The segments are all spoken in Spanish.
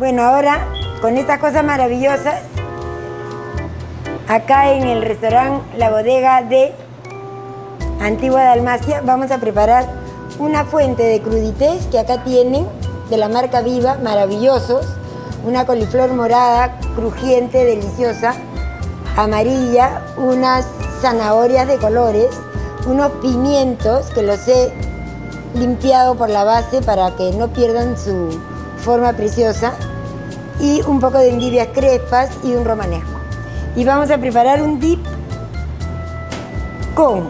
Bueno, ahora con estas cosas maravillosas, acá en el restaurante La Bodega de Antigua Dalmacia, vamos a preparar una fuente de crudités que acá tienen de la marca Viva, maravillosos. Una coliflor morada, crujiente, deliciosa, amarilla, unas zanahorias de colores, unos pimientos que los he limpiado por la base para que no pierdan su forma preciosa y un poco de endivias crespas y un romanesco. Y vamos a preparar un dip con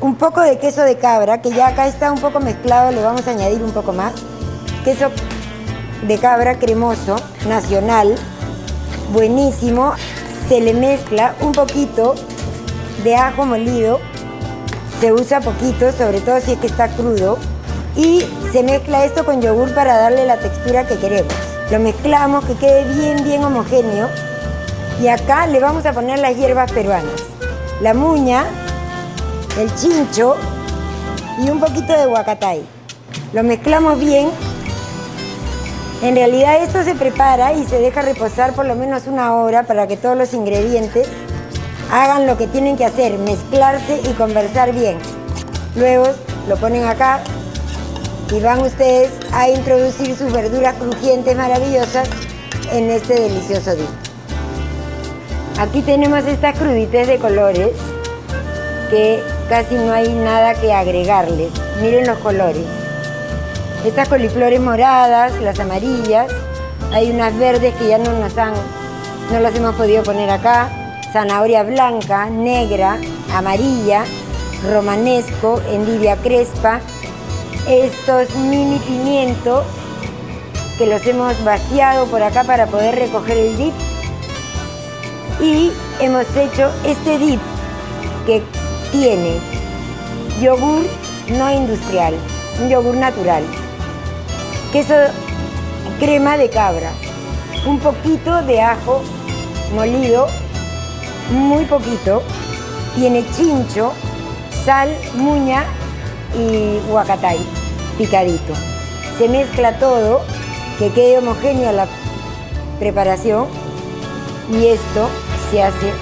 un poco de queso de cabra, que ya acá está un poco mezclado, le vamos a añadir un poco más. Queso de cabra cremoso, nacional, buenísimo. Se le mezcla un poquito de ajo molido, se usa poquito, sobre todo si es que está crudo. Y se mezcla esto con yogur para darle la textura que queremos. Lo mezclamos, que quede bien, bien homogéneo. Y acá le vamos a poner las hierbas peruanas. La muña, el chincho y un poquito de huacatay. Lo mezclamos bien. En realidad esto se prepara y se deja reposar por lo menos una hora para que todos los ingredientes hagan lo que tienen que hacer, mezclarse y conversar bien. Luego lo ponen acá y van ustedes a introducir sus verduras crujientes maravillosas en este delicioso dip. Aquí tenemos estas crudites de colores que casi no hay nada que agregarles. Miren los colores. Estas coliflores moradas, las amarillas, hay unas verdes que ya no nos han, no las hemos podido poner acá. Zanahoria blanca, negra, amarilla, romanesco, endivia crespa. Estos mini pimientos que los hemos vaciado por acá para poder recoger el dip. Y hemos hecho este dip que tiene yogur no industrial, un yogur natural, queso crema de cabra, un poquito de ajo molido, muy poquito, tiene chincho, sal, muña y huacatay picadito. Se mezcla todo, que quede homogénea la preparación y esto se hace